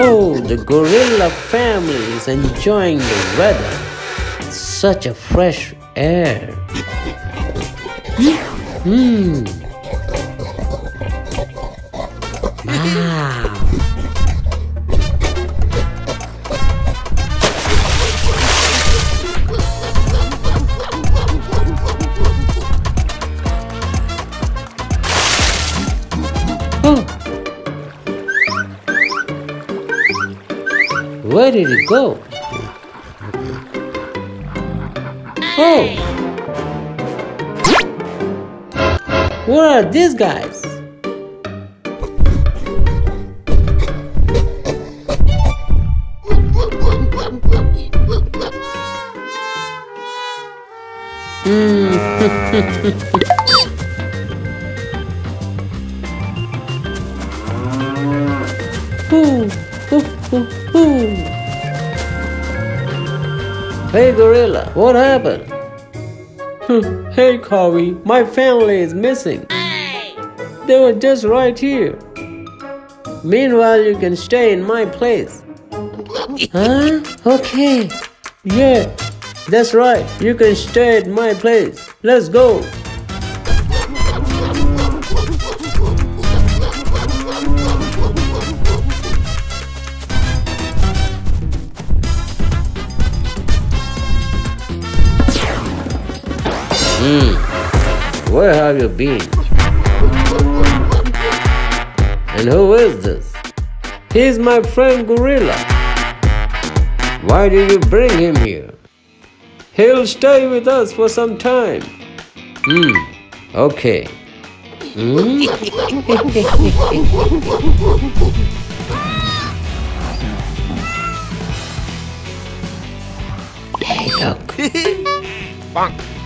Oh, the gorilla family is enjoying the weather. Such a fresh air. Hmm. Wow. Did it go? Oh. What are these guys? What happened? hey Cowie, my family is missing. They were just right here. Meanwhile, you can stay in my place. huh? Okay. Yeah, that's right. You can stay at my place. Let's go. Hmm. Where have you been? And who is this? He's my friend Gorilla. Why did you bring him here? He'll stay with us for some time. Hmm. Okay. Hmm? hey, look. Bonk.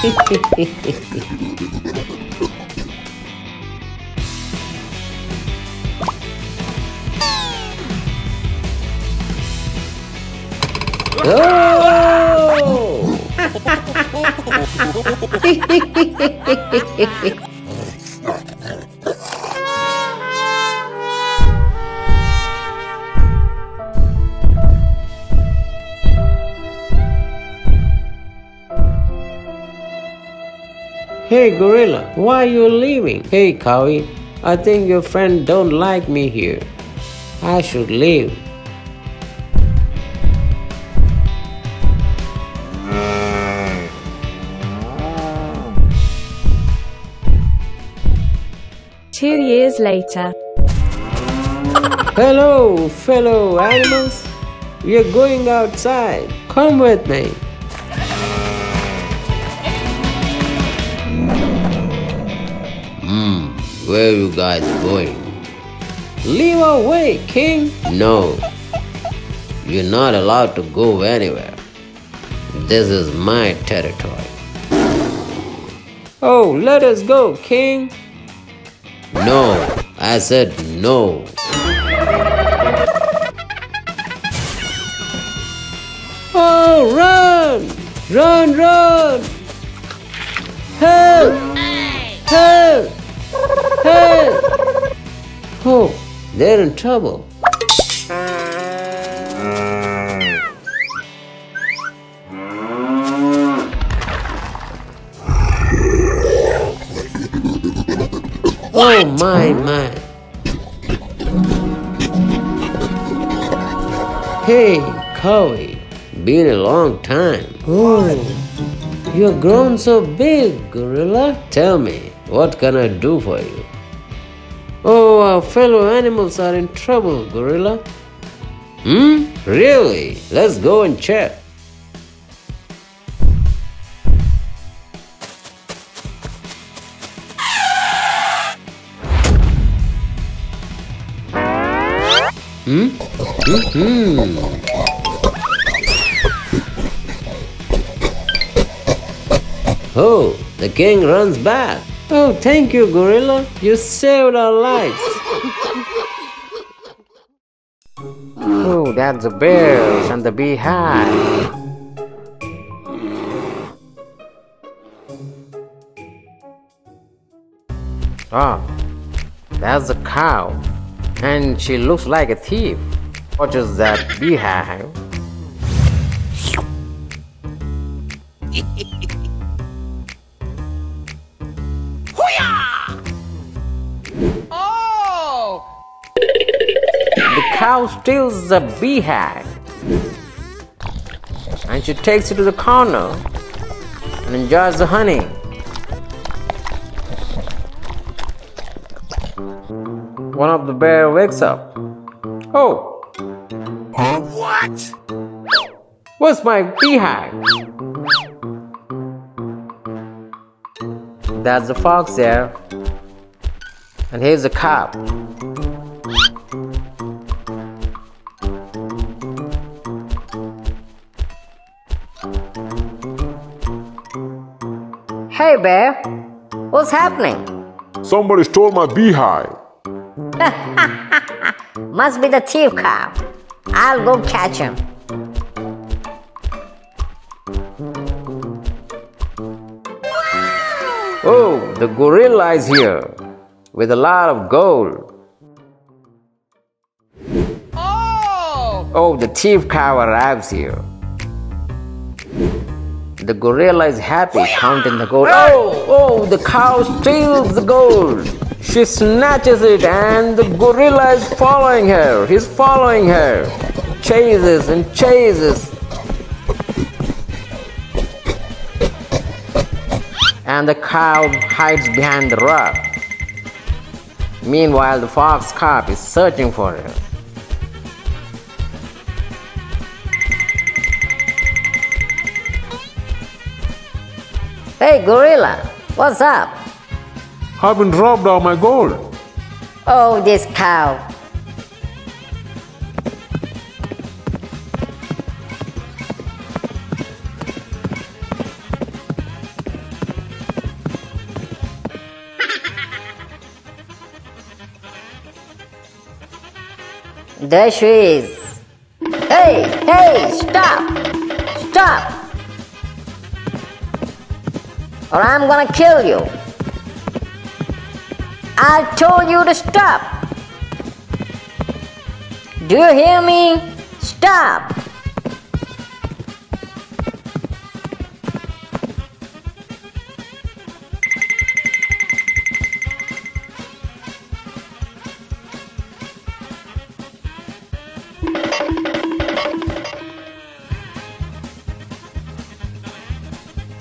Oh! Hey gorilla, why are you leaving? Hey Cowie, I think your friend don't like me here. I should leave. Two years later. Hello, fellow animals. We are going outside. Come with me. Where are you guys going? Leave our way, King. No, you're not allowed to go anywhere. This is my territory. Oh, let us go, King. No, I said no. Oh, run! Run, run! Help! Help! Help! Oh, they're in trouble. Oh my my. Hey, Cowie. Been a long time. Oh, you've grown so big, Gorilla. Tell me, what can I do for you? Oh, our fellow animals are in trouble, Gorilla. Hmm? Really? Let's go and check. Hmm? Hmm. Oh, the king runs back. Oh, thank you, Gorilla. You saved our lives. Oh, that's the bears and the beehive. Ah, That's a cow, and she looks like a thief. Watches that beehive. Cow steals the beehive, and she takes it to the corner and enjoys the honey. One of the bear wakes up. Oh, Oh What? where's my beehive? That's the fox there. And here's the cow. Hey bear, what's happening? Somebody stole my beehive. Must be the thief cow. I'll go catch him. Oh, the gorilla is here with a lot of gold. Oh! Oh, the thief cow arrives here. The gorilla is happy counting the gold. Oh, oh, the cow steals the gold. She snatches it and the gorilla is following her. He's following her. Chases and chases. And the cow hides behind the rock. Meanwhile, the fox cop is searching for her. Hey gorilla, what's up? I've been robbed of my gold. Oh, this cow. There she is. Hey, hey, stop! Stop! Or I'm gonna kill you. I told you to stop. Do you hear me? Stop.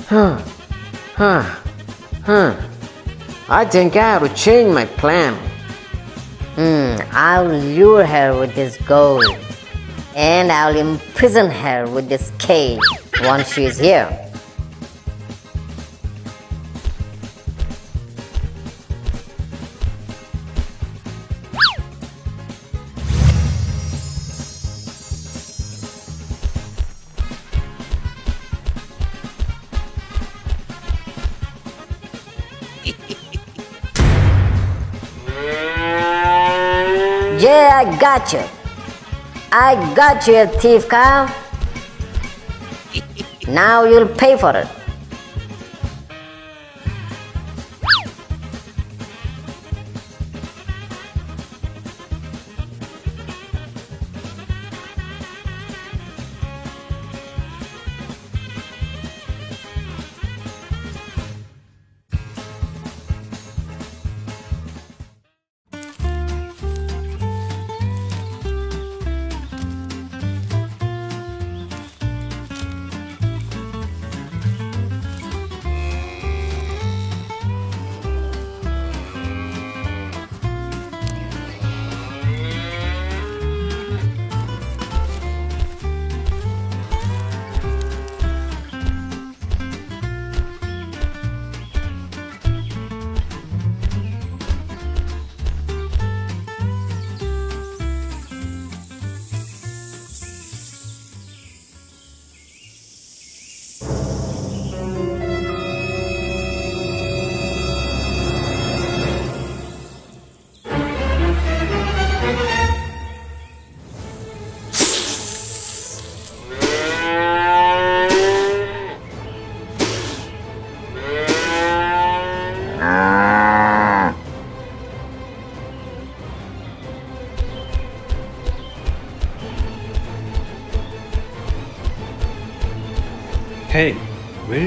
Huh, huh. Huh. I think I have to change my plan. Hmm, I'll lure her with this gold. And I'll imprison her with this cage once she's here. Yeah, I got you. I got you, thief cow. Now you'll pay for it.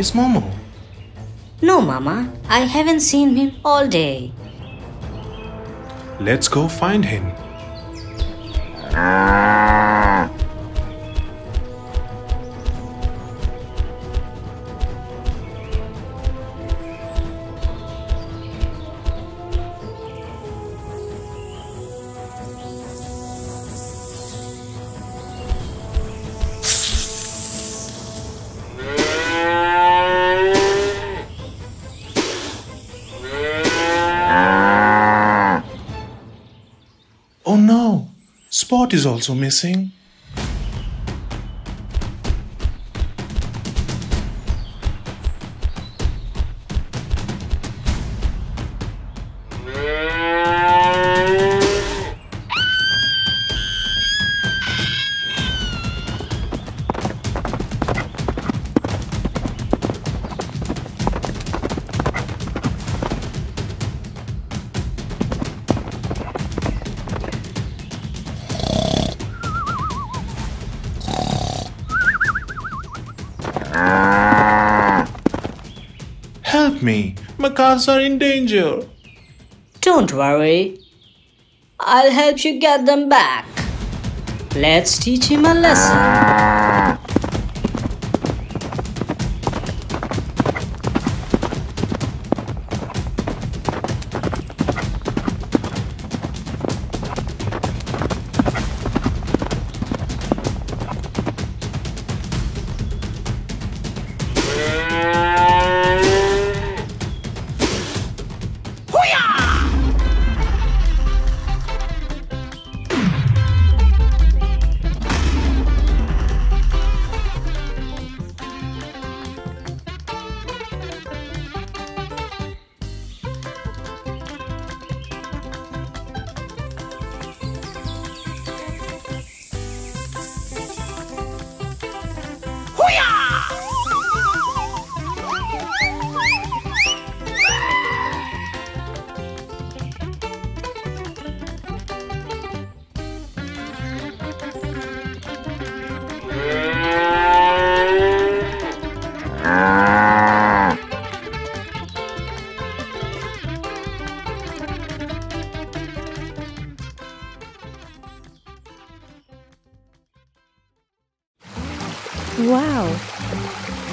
Is Momo? No, Mama, I haven't seen him all day. Let's go find him. Is also missing. Me! My cars are in danger. Don't worry. I'll help you get them back. Let's teach him a lesson.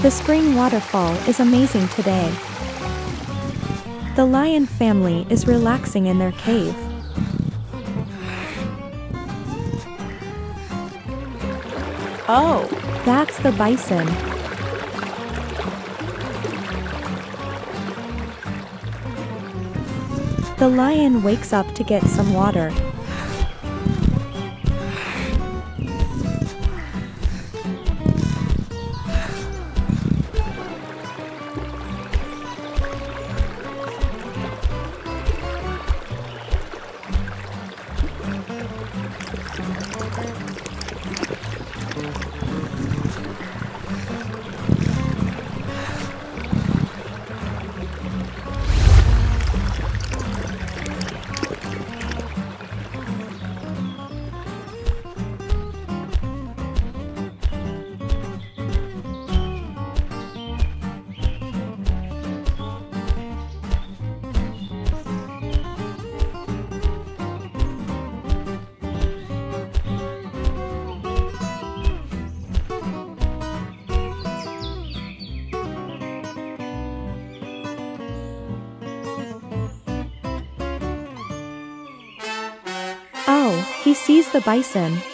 The spring waterfall is amazing today. The lion family is relaxing in their cave. Oh, that's the bison. The lion wakes up to get some water. The bison.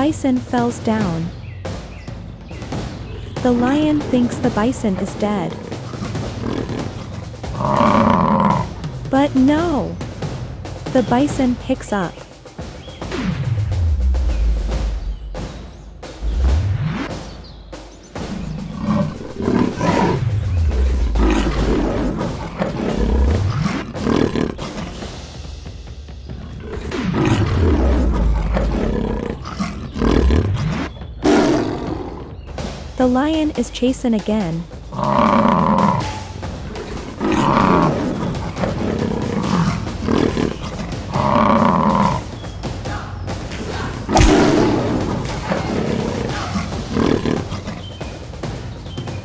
Bison falls down. The lion thinks the bison is dead. But no! The bison picks up. Lion is chasing again.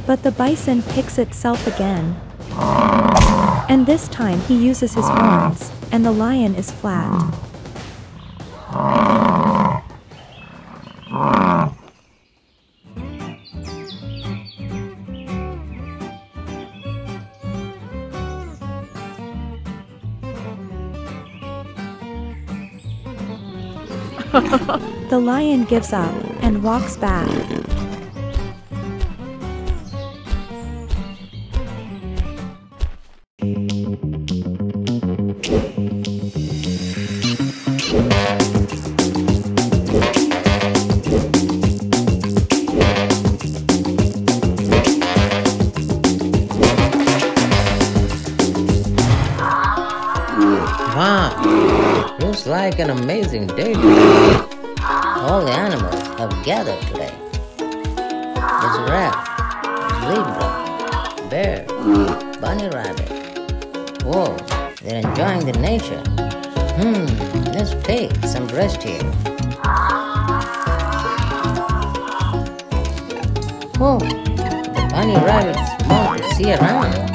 But the bison picks itself again. And this time he uses his horns, and the lion is flat. The lion gives up and walks back. Wow, looks like an amazing day gathered today. The giraffe, zebra, bear, bunny rabbit. Whoa, they're enjoying the nature. Hmm, let's take some rest here. Whoa, the bunny rabbits want to see around.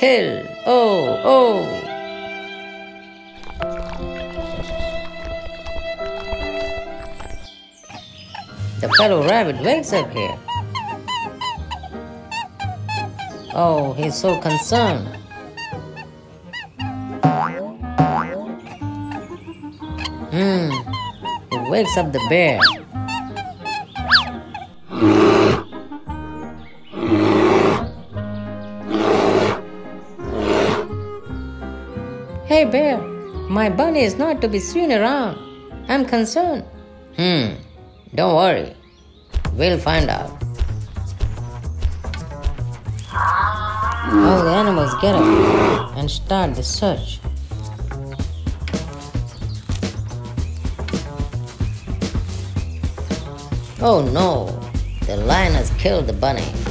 Killed. Oh, oh. The fellow rabbit wakes up here. Oh, he's so concerned. Hmm, he wakes up the bear. My bunny is not to be seen around. I'm concerned. Hmm, don't worry. We'll find out. All the animals get up and start the search. Oh no, the lion has killed the bunny.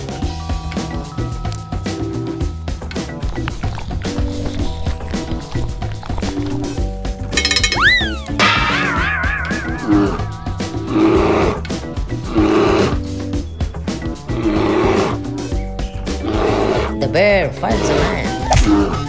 Bear fights the lion.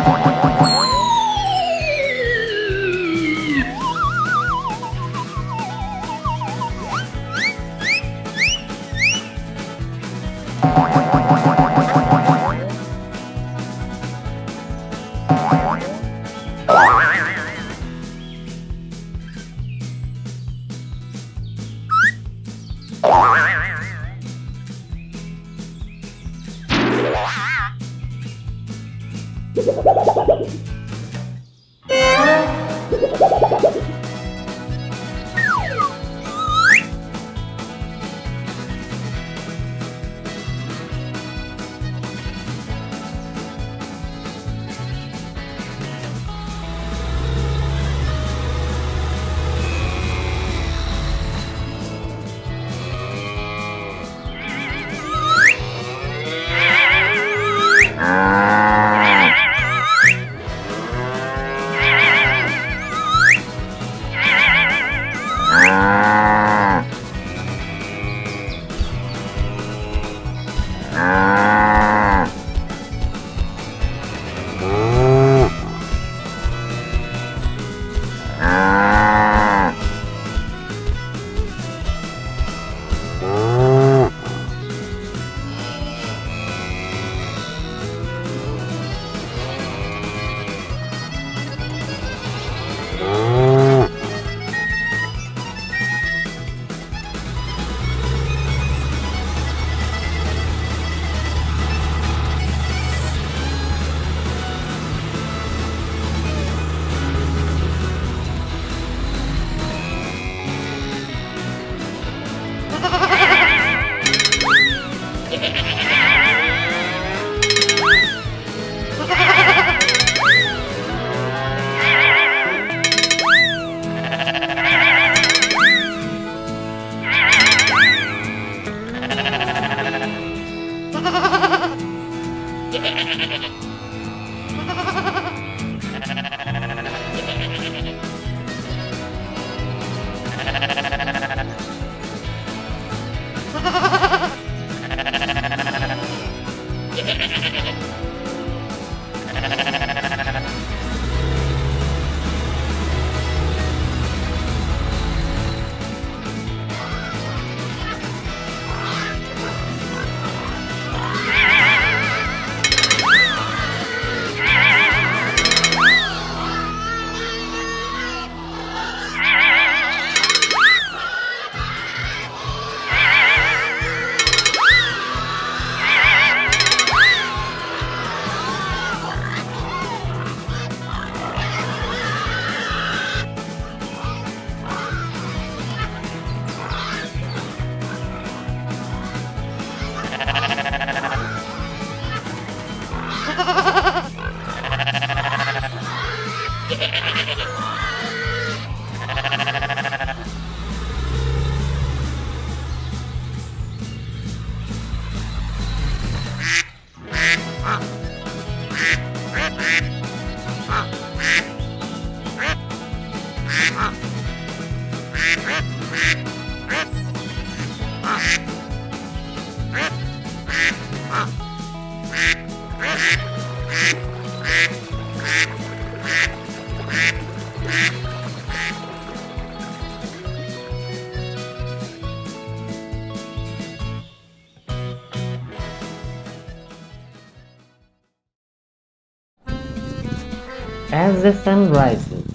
As the sun rises,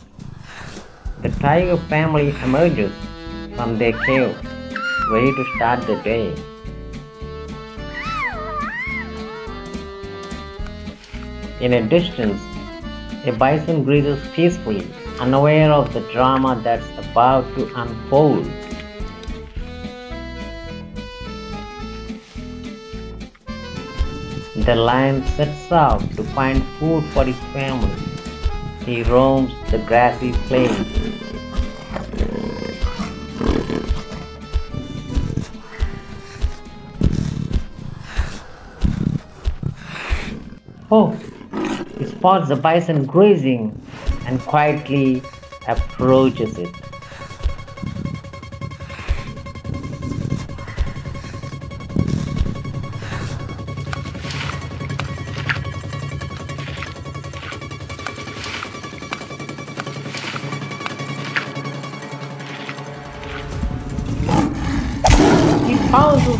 the tiger family emerges from their cave, ready to start the day. In a distance, a bison breathes peacefully, unaware of the drama that's about to unfold. The lion sets out to find food for his family. He roams the grassy plains. Oh, he spots the bison grazing and quietly approaches it.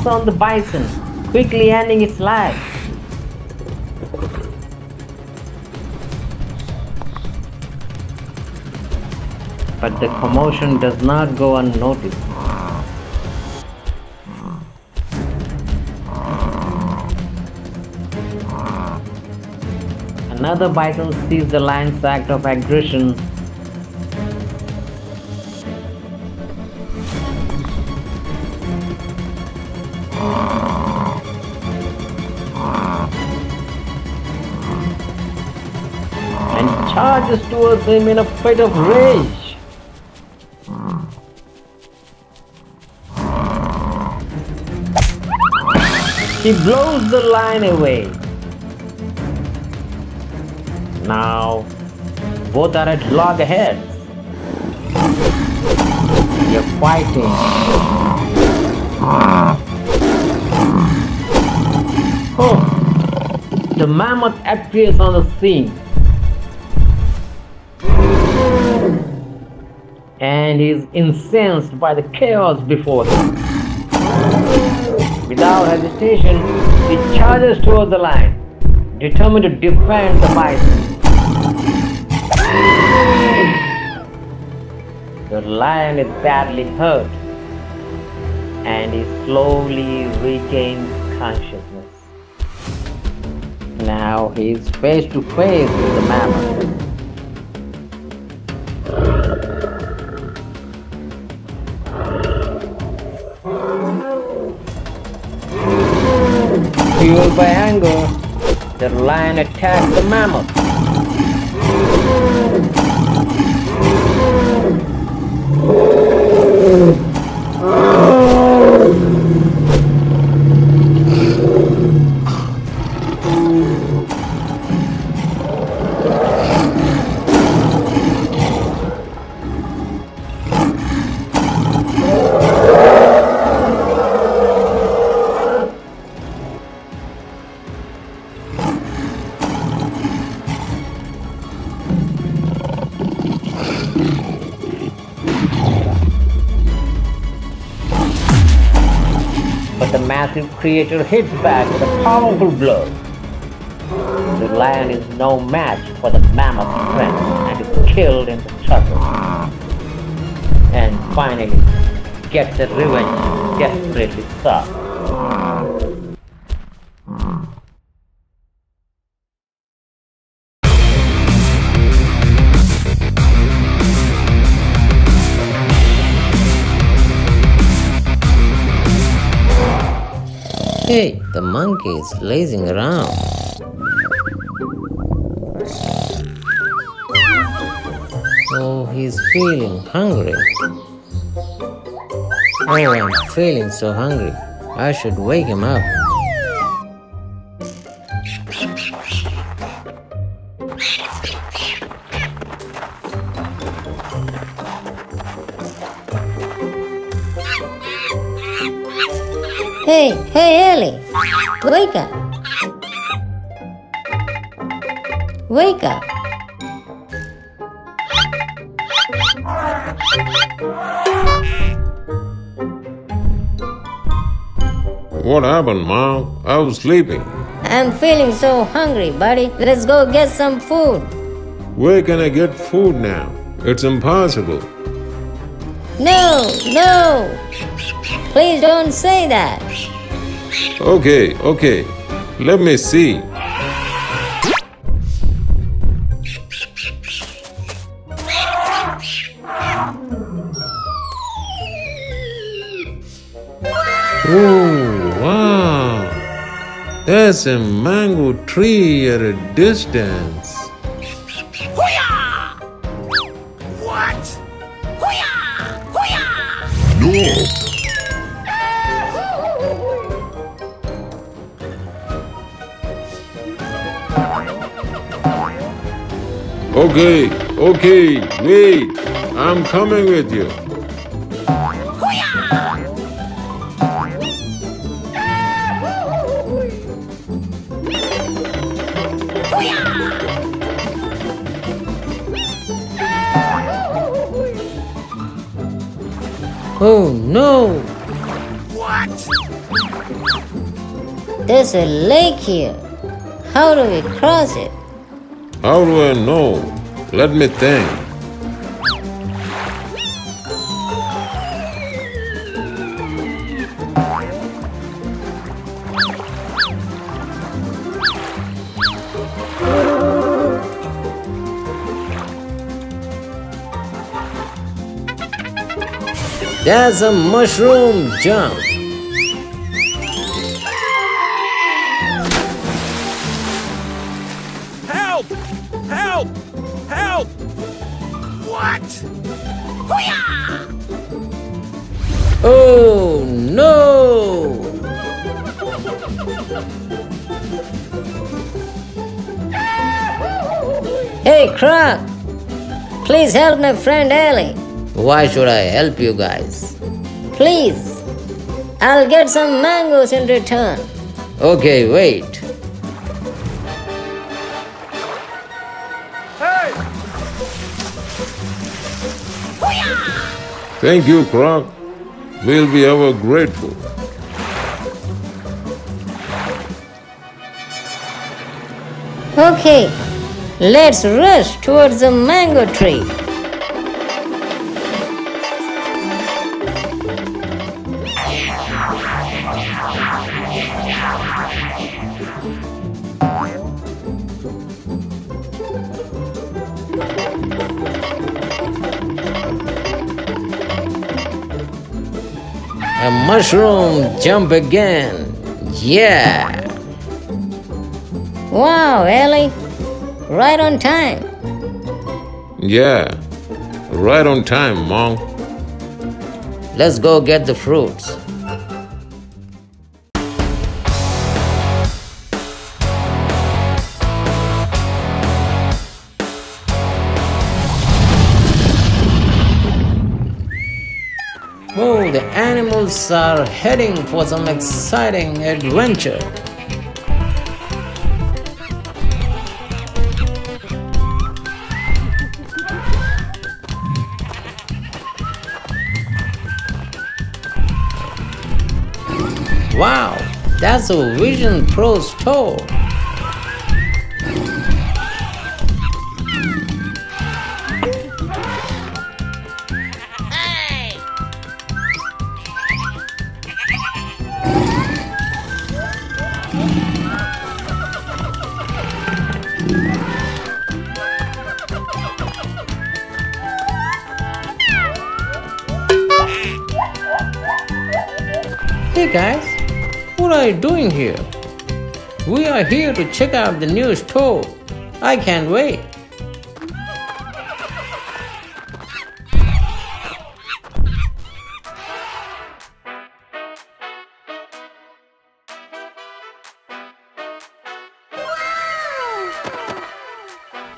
On the bison, quickly ending its life. But the commotion does not go unnoticed. Another bison sees the lion's act of aggression charges towards him in a fit of rage. He blows the line away. Now, both are at loggerheads. They're fighting. Oh, the mammoth appears on the scene. And is incensed by the chaos before him. Without hesitation, he charges toward the lion, determined to defend the bison. The lion is badly hurt and he slowly regains consciousness. Now he is face to face with the mammoth. The lion attacks the mammoth. but creature hits back with a powerful blow. The lion is no match for the mammoth's strength and is killed in the struggle. And finally, gets the revenge desperately sought. Hey, the monkey is lazing around. Oh, he's feeling hungry. Oh, I'm feeling so hungry. I should wake him up. Hey, Ellie! Wake up! Wake up! What happened, Mom? I was sleeping. I'm feeling so hungry, buddy. Let's go get some food. Where can I get food now? It's impossible. No, no. Please don't say that. Okay, okay. Let me see. Oh, wow. That's a mango tree at a distance. Okay, okay, wait. I'm coming with you. Oh no! What? There's a lake here. How do we cross it? How do I know? Let me think. There's a mushroom jump. Oh no! Hey, Croc. Please help my friend Ellie. Why should I help you guys? Please. I'll get some mangoes in return. Okay, wait. Hey! Thank you, Croc. We'll be ever grateful. Okay, let's rush towards the mango tree. Mushroom jump again. Yeah. Wow, Ellie. Right on time. Yeah, right on time, Mom. Let's go get the fruits. Are heading for some exciting adventure. Wow, that's a Vision Pro store. Here? We are here to check out the new store. I can't wait.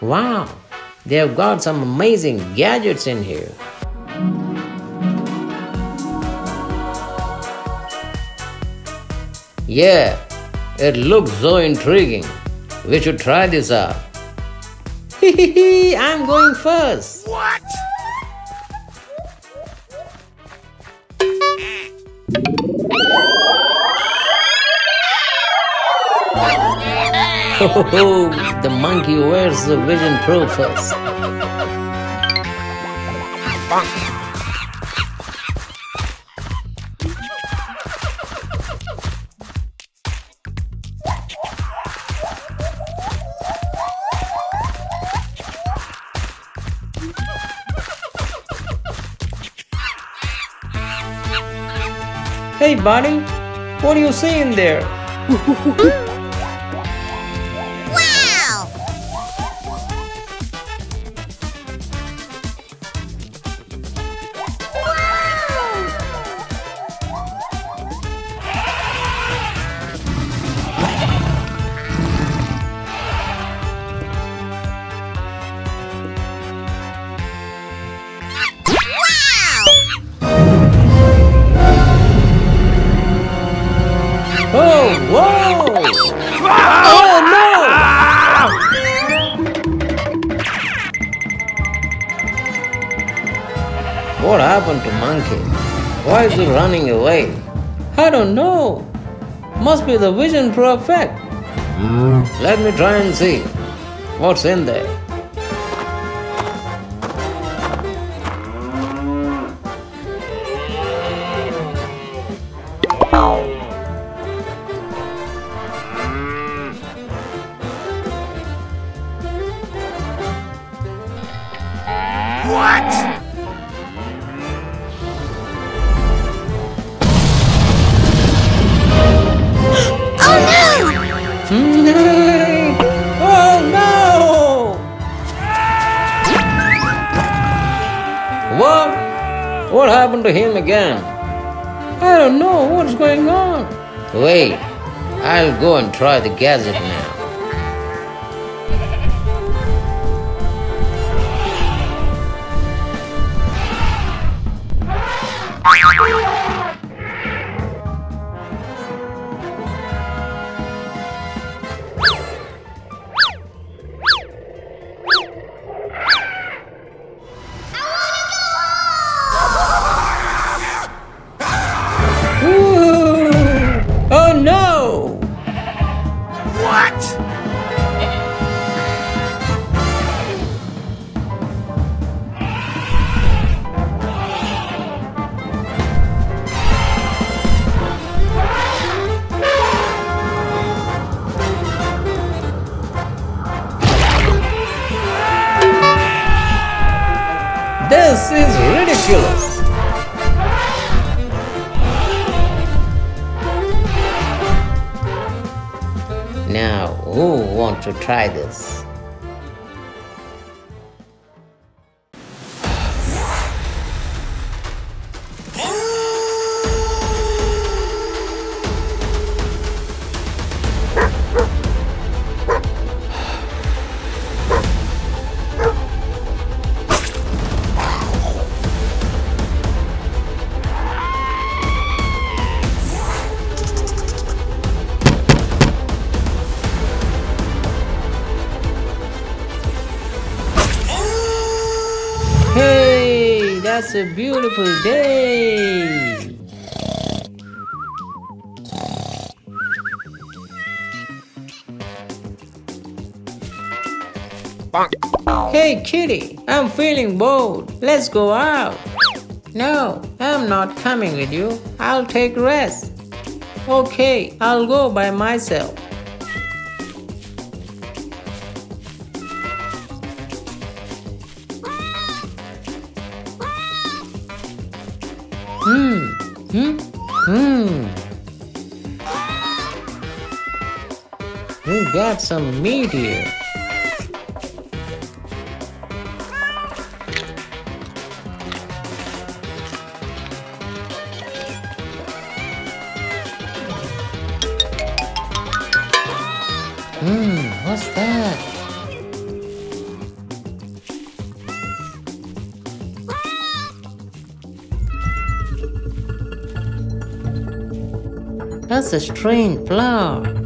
Wow, they've got some amazing gadgets in here. Yeah, it looks so intriguing. We should try this out. I'm going first. What? Oh, the monkey wears the vision proofers. Hey, what are you seeing there? happened to Monkey? Why is he running away? I don't know. Must be the vision pro effect. Hmm. Let me try and see. What's in there? Go and try the gadget now. Now, who want to try this? A beautiful day. Hey, kitty, I'm feeling bored. Let's go out. No, I'm not coming with you. I'll take rest. Okay, I'll go by myself. Some here. Hmm, what's that? That's a strange flower.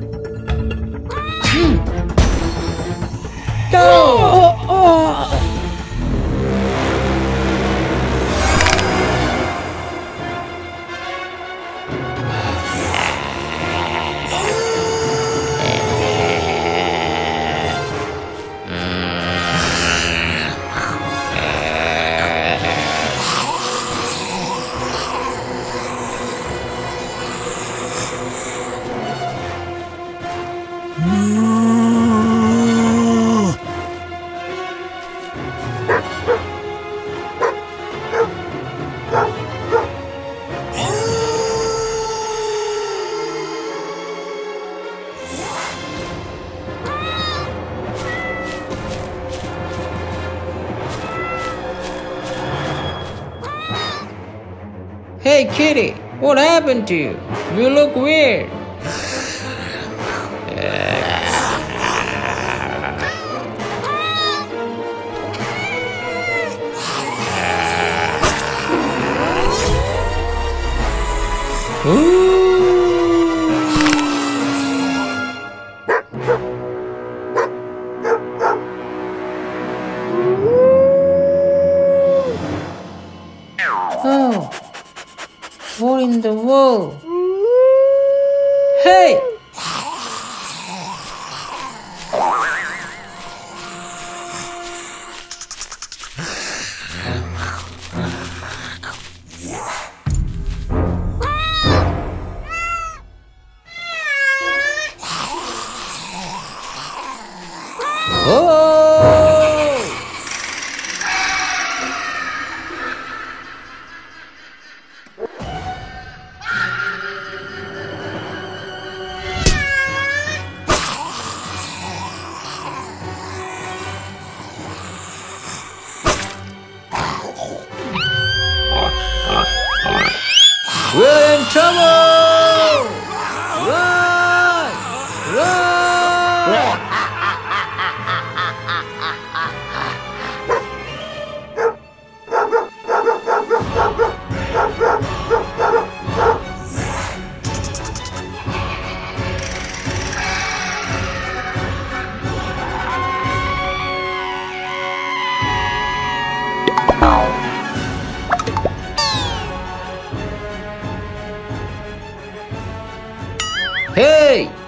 Happened to you? You look weird.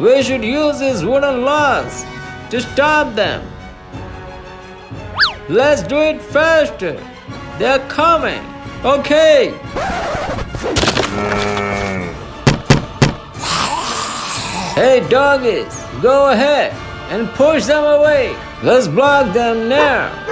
We should use these wooden logs to stop them. Let's do it faster. They're coming. Okay. Hey, doggies, go ahead and push them away. Let's block them now.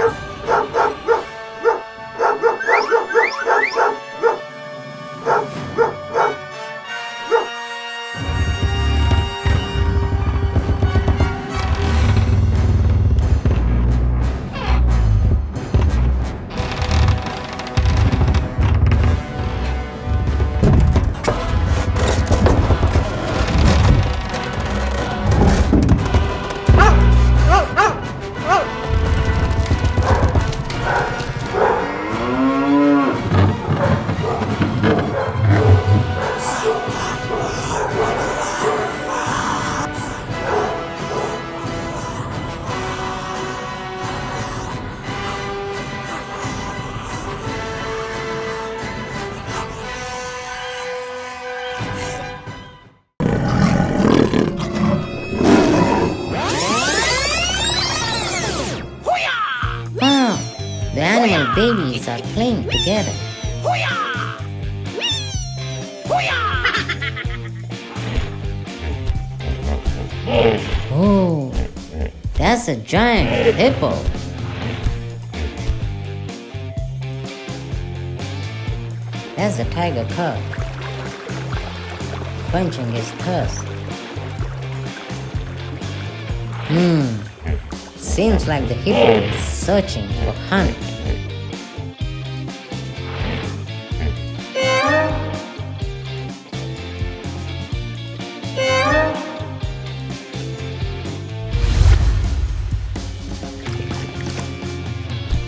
Searching.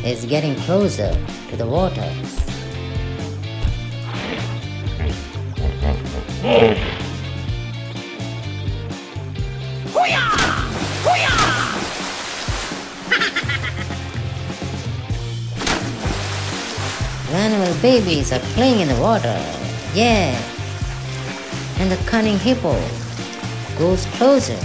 It's getting closer to the water. Babies are playing in the water. Yeah. And the cunning hippo goes closer.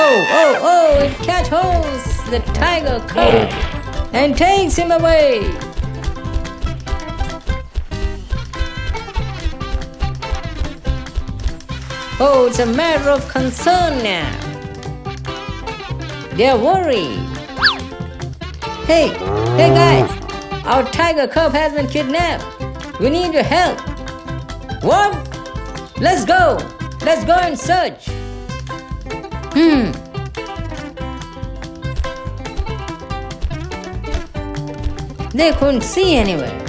Oh, oh, oh, it catch holds the tiger cub. and takes him away. Oh, it's a matter of concern now. They're worried. Hey, hey guys, our tiger cub has been kidnapped. We need your help. What? Let's go. Let's go and search. Hmm. They couldn't see anywhere.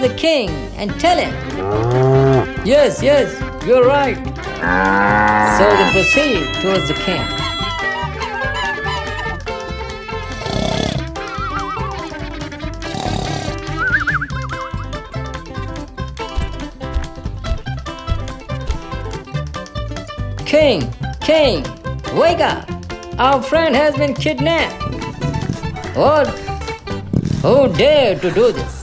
The king and tell him. Yes, yes, you're right. So they proceed towards the king. King, king, wake up! Our friend has been kidnapped. What? Who dared to do this?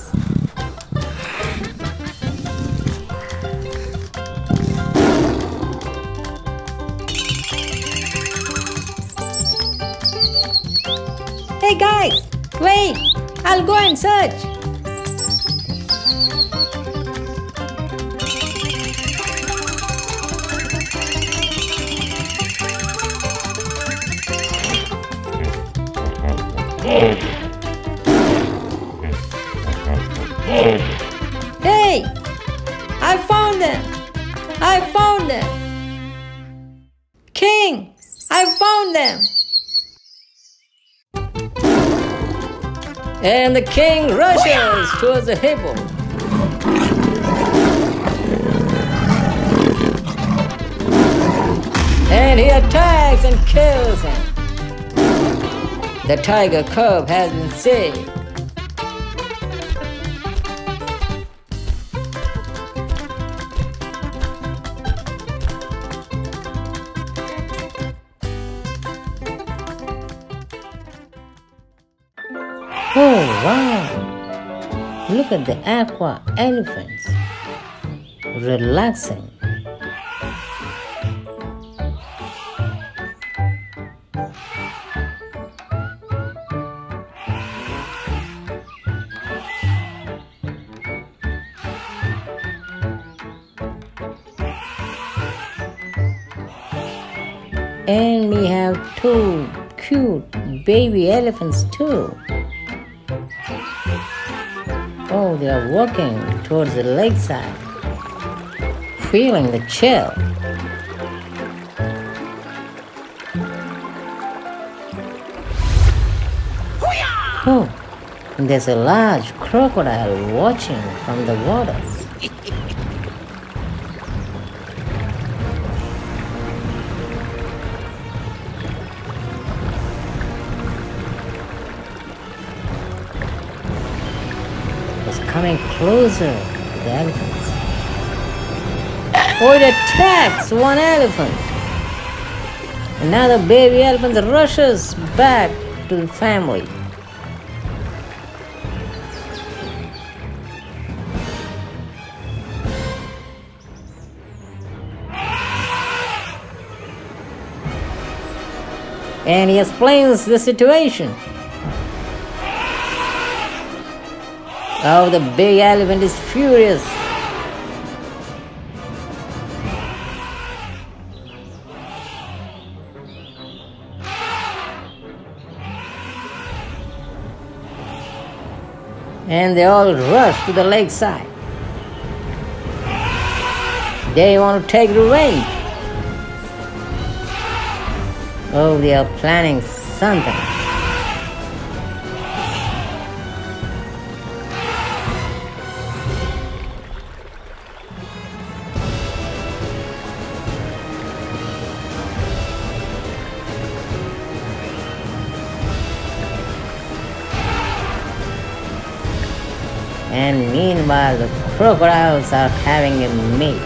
Go And the king rushes towards the hippo. And he attacks and kills him. The tiger cub has been saved. Look at the aqua elephants relaxing. And we have two cute baby elephants too. Walking towards the lakeside, feeling the chill. Oh, and there's a large crocodile watching from the waters. Coming closer to the elephants. Oh, attacks one elephant. Another baby elephant rushes back to the family. And he explains the situation. Oh, the big elephant is furious. And they all rush to the lakeside. They want to take revenge. Oh, they are planning something. Meanwhile, the crocodiles are having a meet.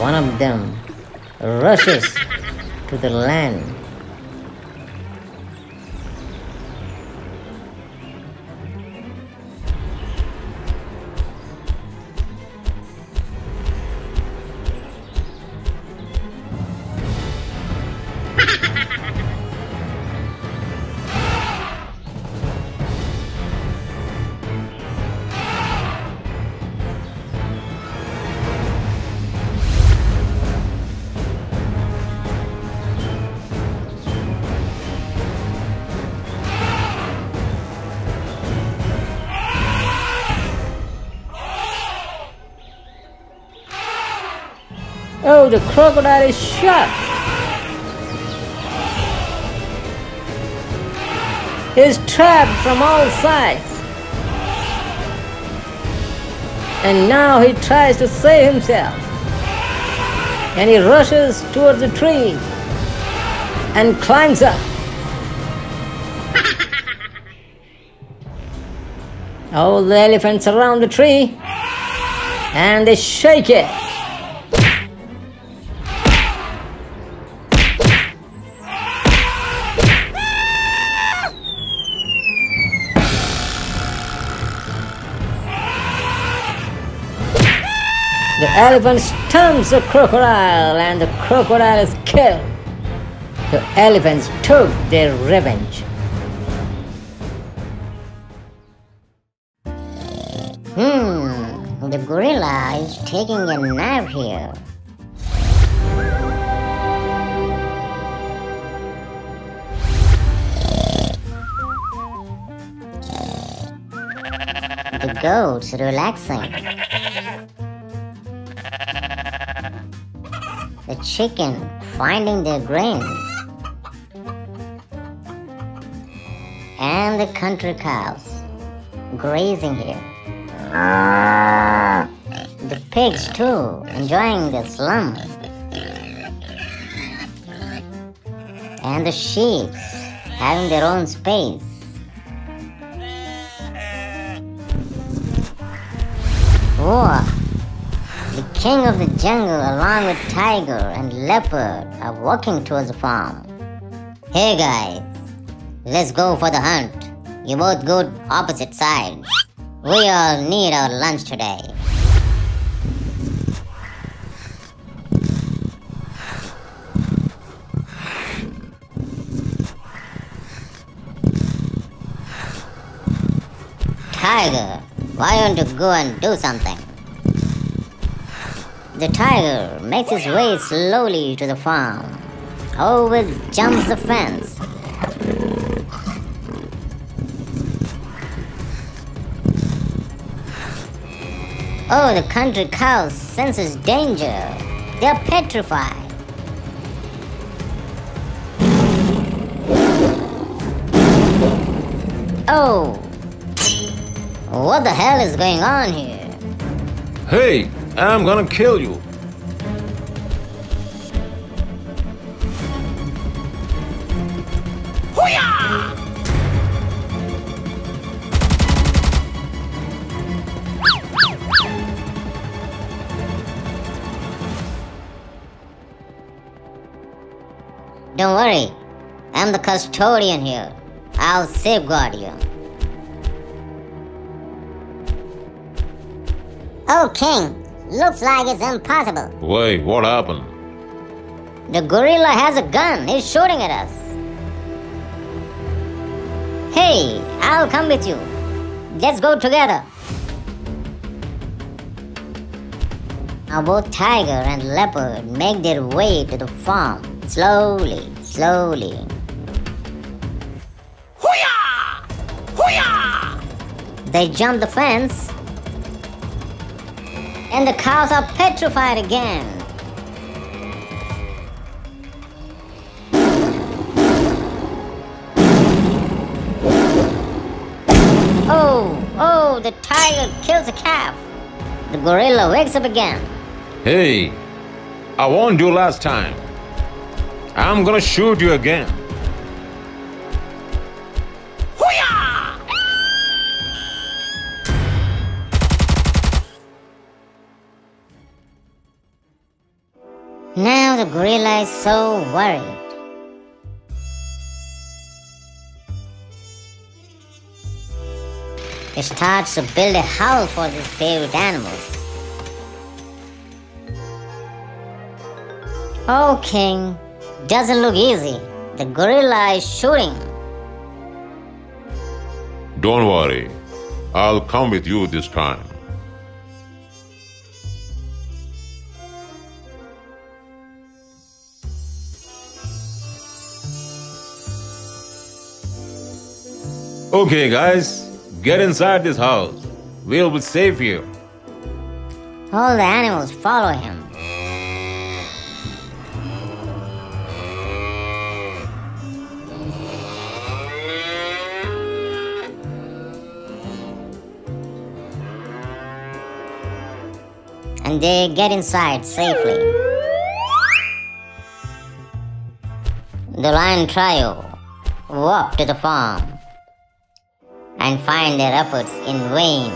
One of them rushes to the land the crocodile is shot! He's trapped from all sides. And now he tries to save himself. And he rushes towards the tree and climbs up. All the elephants around the tree and they shake it. Elephant stuns the crocodile and the crocodile is killed. The elephants took their revenge. Hmm, the gorilla is taking a nap here. The goat's relaxing. Chicken finding their grains. And the country cows grazing here. The pigs too, enjoying the slum. And the sheep having their own space. Whoa! King of the jungle along with tiger and leopard are walking towards the farm. Hey guys, let's go for the hunt. You both go opposite sides. We all need our lunch today. Tiger, why don't you go and do something? The tiger makes his way slowly to the farm. Always jumps the fence. Oh, the country cows senses danger. They are petrified. Oh, what the hell is going on here? Hey, I'm gonna kill you. Don't worry, I'm the custodian here. I'll safeguard you. Oh, King, looks like it's impossible. Wait, what happened? The gorilla has a gun. He's shooting at us. Hey, I'll come with you. Let's go together. Now both tiger and leopard make their way to the farm. Slowly, slowly. They jump the fence. And the cows are petrified again. Oh, oh, the tiger kills a calf. The gorilla wakes up again. Hey, I warned you last time. I'm gonna shoot you again. Gorilla is so worried. He starts to build a house for his favorite animals. Oh, King, doesn't look easy. The gorilla is shooting. Don't worry. I'll come with you this time. Okay, guys, get inside this house. We'll be safe here. All the animals follow him. And they get inside safely. The lion trio walk to the farm and find their efforts in vain.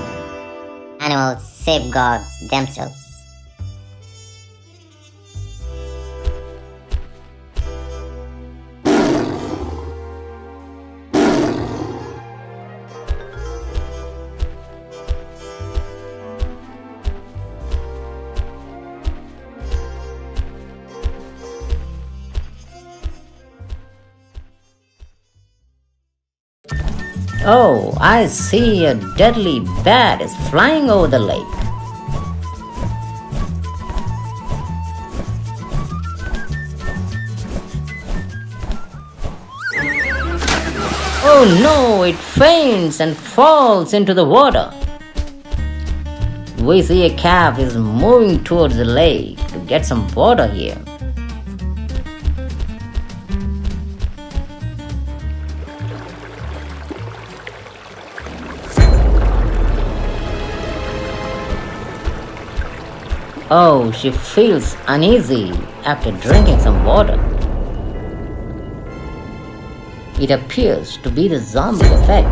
Animals safeguard themselves. Oh, I see a deadly bat is flying over the lake. Oh no, it faints and falls into the water. We see a calf is moving towards the lake to get some water here. Oh, she feels uneasy after drinking some water. It appears to be the zombie effect.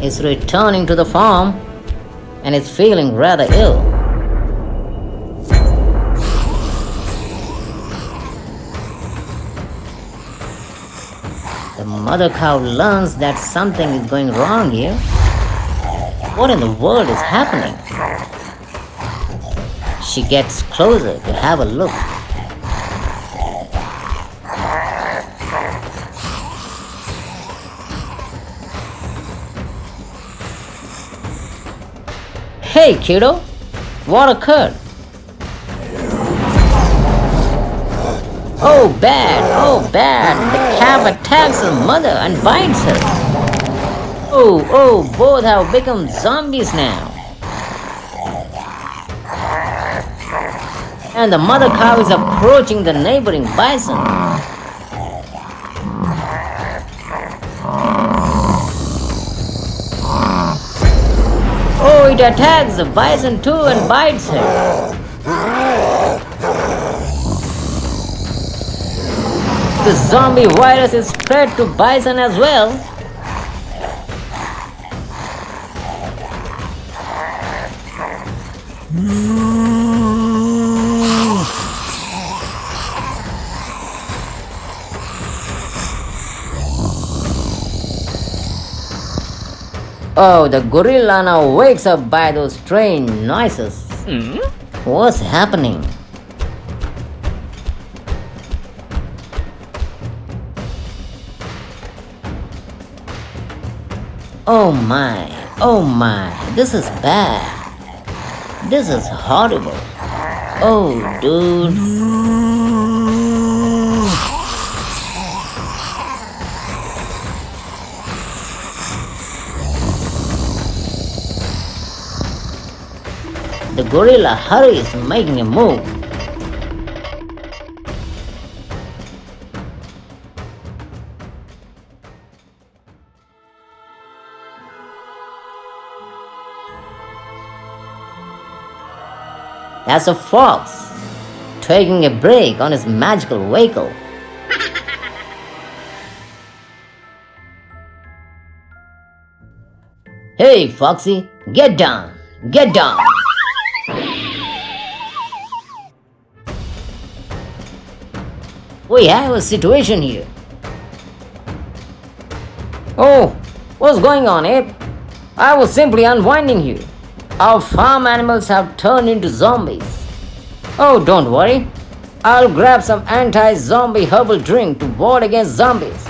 It's returning to the farm and is feeling rather ill. The mother cow learns that something is going wrong here. What in the world is happening? She gets closer to have a look. Hey kiddo, what occurred? Oh bad, oh bad, the calf attacks her mother and binds her. Oh, oh, both have become zombies now. And the mother cow is approaching the neighboring bison. Oh, it attacks the bison too and bites her. The zombie virus is spread to bison as well. Oh, the gorilla now wakes up by those strange noises. Hmm? What's happening? Oh my, oh my, this is bad. This is horrible. Oh, dude. The gorilla hurries, making a move. as a fox, taking a break on his magical vehicle. hey, Foxy, get down, get down. We have a situation here. Oh, what's going on, Abe? I was simply unwinding you. Our farm animals have turned into zombies. Oh, don't worry. I'll grab some anti zombie herbal drink to ward against zombies.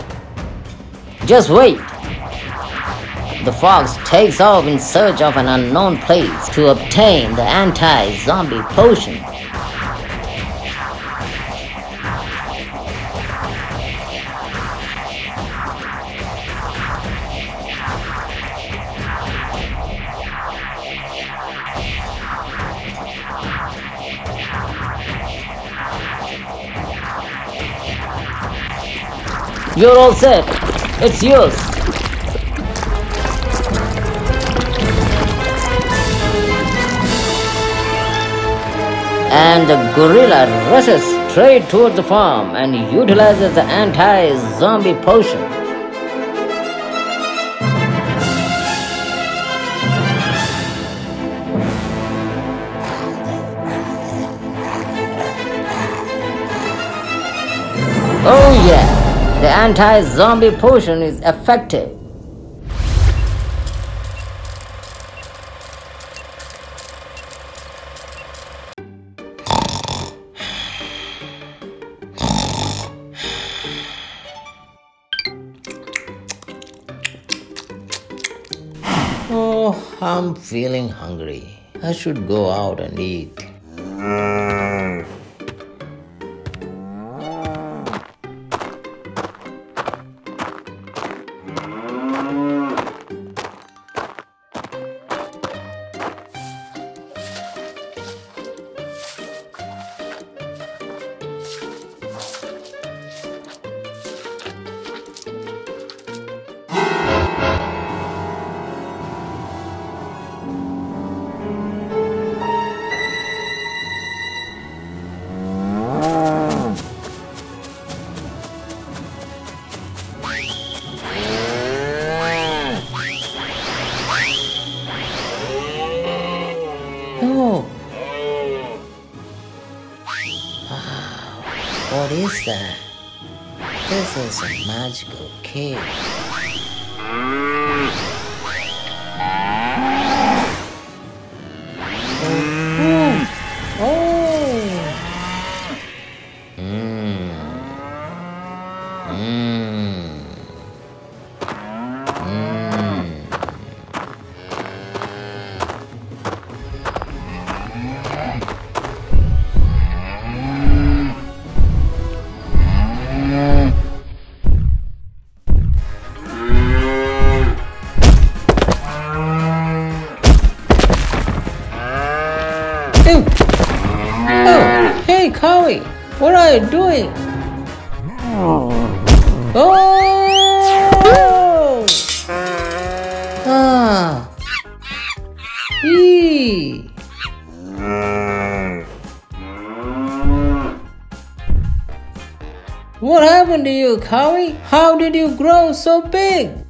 Just wait. The fox takes off in search of an unknown place to obtain the anti zombie potion. You're all set. It's yours. And the gorilla rushes straight toward the farm and utilizes the anti-zombie potion. The anti-zombie potion is effective. Oh, I'm feeling hungry. I should go out and eat. What are you doing? Oh! Ah. Eee. What happened to you, Cowie? How did you grow so big?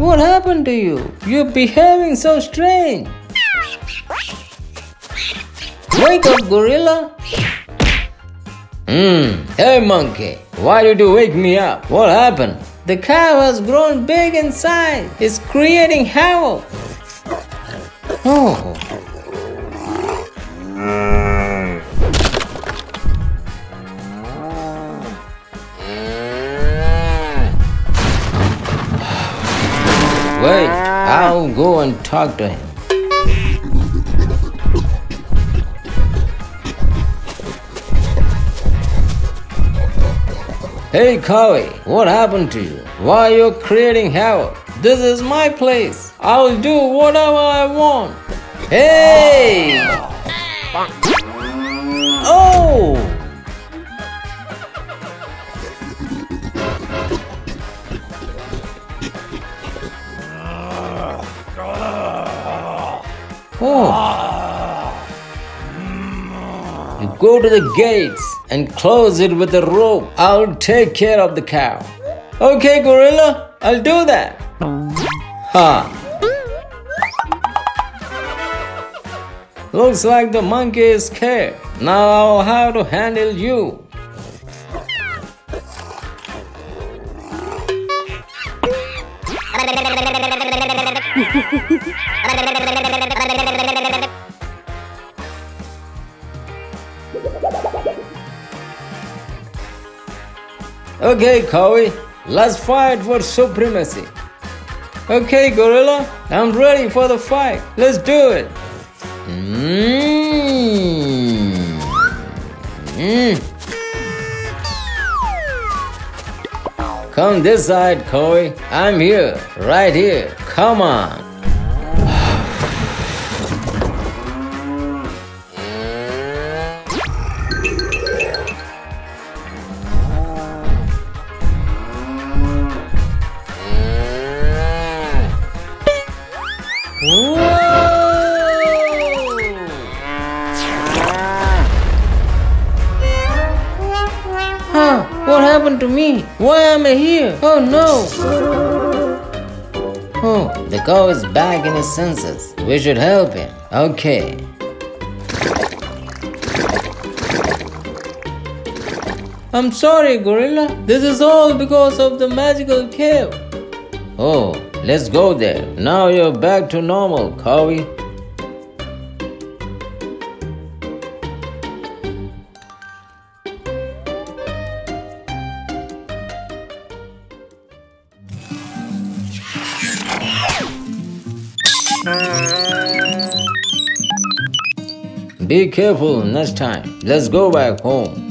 What happened to you? You're behaving so strange. Wake up, gorilla. Hmm. Hey, monkey. Why did you wake me up? What happened? The cow has grown big in size. It's creating havoc. Oh. Talk to him. Hey, Cowie, what happened to you? Why are you creating havoc? This is my place. I'll do whatever I want. Hey! Oh! You go to the gates and close it with a rope. I'll take care of the cow. Okay, gorilla, I'll do that. Ha! Looks like the monkey is scared. Now I'll have to handle you. Okay, Cowie, let's fight for supremacy. Okay, Gorilla, I'm ready for the fight. Let's do it. Mm. Mm. Come this side, Cowie. I'm here, right here. Come on. Huh? What happened to me? Why am I here? Oh no! Cow is back in his senses. We should help him. Okay. I'm sorry, Gorilla. This is all because of the magical cave. Oh, let's go there. Now you're back to normal, Cowie. Be careful next time. Let's go back home.